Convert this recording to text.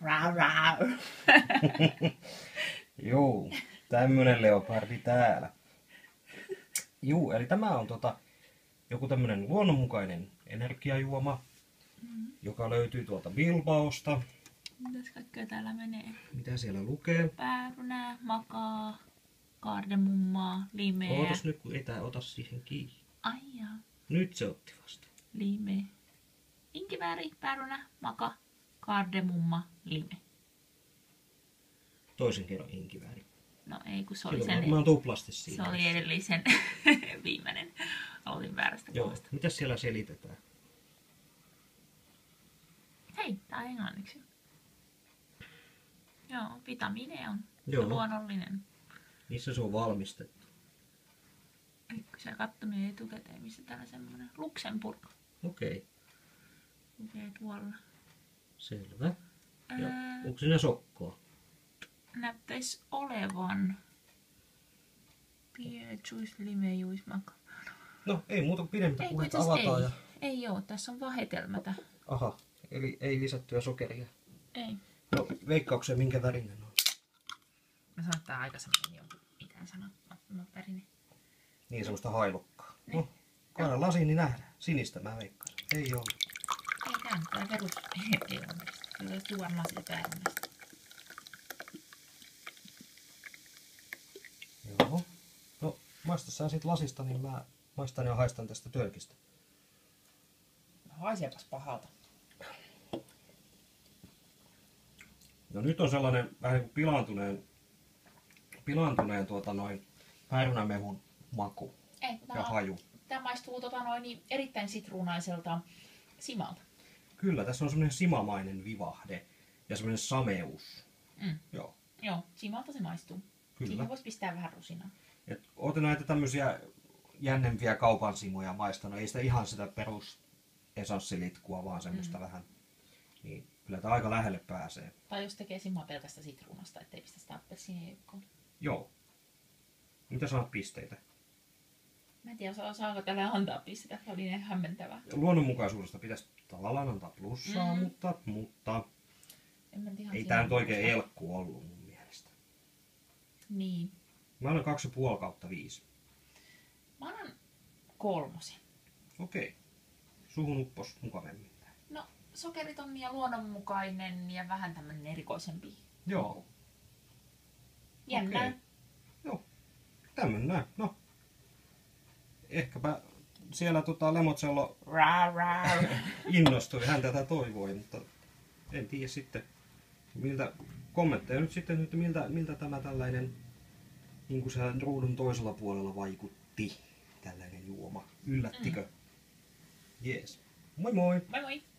Rau, rau. Joo, tämmönen leopardi täällä. Juu, eli tämä on tota, joku tämmönen luonnonmukainen energiajuoma, mm. joka löytyy tuolta Bilbaosta. Mitäs kaikkea täällä menee? Mitä siellä lukee? Päärynää, makaa, kardemummaa, limeä. Ootas nyt, kun ei tää ota siihen kiinni. Ai jaa. Nyt se otti vasta. Lime. Inkivääri, päärynä, maka, kardemumma, lime. Toisen kerran inkivääri. No ei, kun se oli Silloin sen... mä oon tuplasti Se siinä. oli edellisen viimeinen. Aloitin väärästä Joo, kohdasta. mitä siellä selitetään? Hei, tää on englanniksi. Joo, vitamiineja on. Joo. Luonnollinen. Missä se on valmistettu? Eikö sä kattonut etukäteen, missä täällä semmonen Luxemburg Okei, lukee tuolla. Selvä. Ja Ää, onko siinä sokkoa? näyttäis olevan. Pie, juice, lime, juice, maka. No, ei muuta kuin pidemmittä Ei, puhetta asiassa avataan. ei. Ja... Ei joo, tässä on vahetelmätä. Aha, eli ei lisättyä sokeria. Ei. No, veikkaukseen minkä värinen on? Mä sanoin, että aikaisemmin jo mitään sanoa. Mä värinen. Niin semmoista hailukkaa. Niin. No, kaada lasiin, niin nähdään. Sinistä mä veikkaan. Ei ole. On tää perus. Meistä. Kyllä löytyy varmaan sitä päärynästä. Joo. No, maista sä sit lasista, niin mä maistan ja haistan tästä tölkistä. Haiseepas pahalta. No nyt on sellainen vähän niin kuin pilaantuneen, pilaantuneen tuota noin päärynämehun maku Ei, ja tää, on, haju. tää maistuu tota noin, niin erittäin sitruunaiselta simalta. Kyllä, tässä on semmoinen simamainen vivahde ja semmoinen sameus. Mm. Joo, Joo, simalta se maistuu. Kyllä. Siihen voisi pistää vähän rusinaa. Et ootte näitä tämmöisiä jännempiä kaupan simoja maistanut. Ei sitä ihan sitä perus esanssilitkua, vaan semmoista mm. vähän. Niin kyllä tämä aika lähelle pääsee. Tai jos tekee simaa pelkästä sitruunasta, ettei pistä sitä appelsiinia joukkoon. Joo. Mitä saat pisteitä? Mä en tiedä, saa- saako tällä antaa pistetä. Tämä oli niin hämmentävää. Luonnonmukaisuudesta pitäisi tavallaan antaa plussaa, Mm. mutta, mutta ei tämä nyt oikein elkku ollut mun mielestä. Niin. Mä annan 2,5 kautta 5. Mä annan kolmosen. Okei. Suhun uppos mukavemmin. No, sokeriton ja luonnonmukainen ja vähän tämmönen erikoisempi. Joo. Jännää. Okei. Joo. Tämmönen näin. No. Ehkäpä siellä tota Lemotsello innostui, hän tätä toivoi, mutta en tiedä sitten, miltä kommentteja nyt sitten, että miltä, miltä tämä tällainen, niin kuin siellä ruudun toisella puolella vaikutti, tällainen juoma. Yllättikö? Jees. Moi moi! Moi moi.